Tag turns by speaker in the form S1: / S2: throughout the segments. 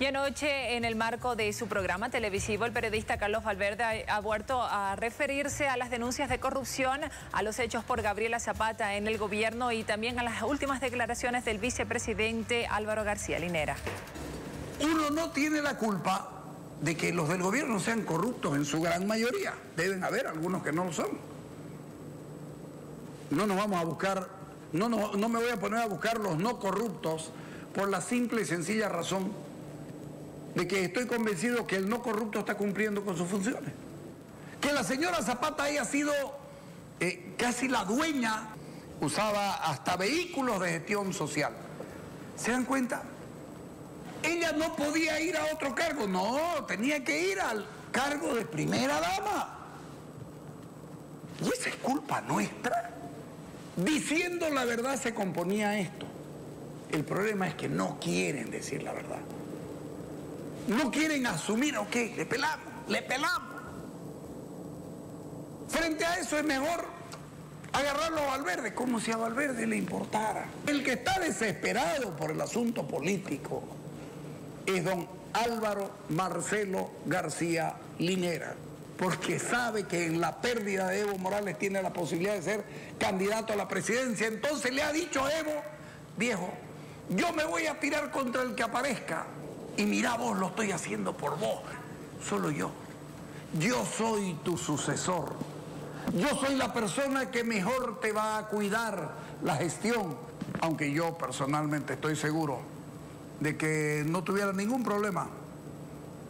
S1: Y anoche, en el marco de su programa televisivo, el periodista Carlos Valverde ha vuelto a referirse a las denuncias de corrupción, a los hechos por Gabriela Zapata en el gobierno y también a las últimas declaraciones del vicepresidente Álvaro García Linera.
S2: Uno no tiene la culpa de que los del gobierno sean corruptos en su gran mayoría. Deben haber algunos que no lo son. No nos vamos a buscar, no, no, no me voy a poner a buscar los no corruptos por la simple y sencilla razón de que estoy convencido que el no corrupto está cumpliendo con sus funciones. Que la señora Zapata haya sido eh, casi la dueña, usaba hasta vehículos de gestión social. ¿Se dan cuenta? Ella no podía ir a otro cargo, no, tenía que ir al cargo de primera dama. Y esa es culpa nuestra. Diciendo la verdad se componía esto. El problema es que no quieren decir la verdad no quieren asumir, ok, le pelamos, le pelamos. Frente a eso es mejor agarrarlo a Valverde, como si a Valverde le importara. El que está desesperado por el asunto político es don Álvaro Marcelo García Linera, porque sabe que en la pérdida de Evo Morales tiene la posibilidad de ser candidato a la presidencia. Entonces le ha dicho a Evo, viejo, yo me voy a tirar contra el que aparezca, y mira vos, lo estoy haciendo por vos, solo yo. Yo soy tu sucesor. Yo soy la persona que mejor te va a cuidar la gestión, aunque yo personalmente estoy seguro de que no tuviera ningún problema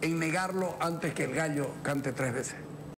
S2: en negarlo antes que el gallo cante tres veces.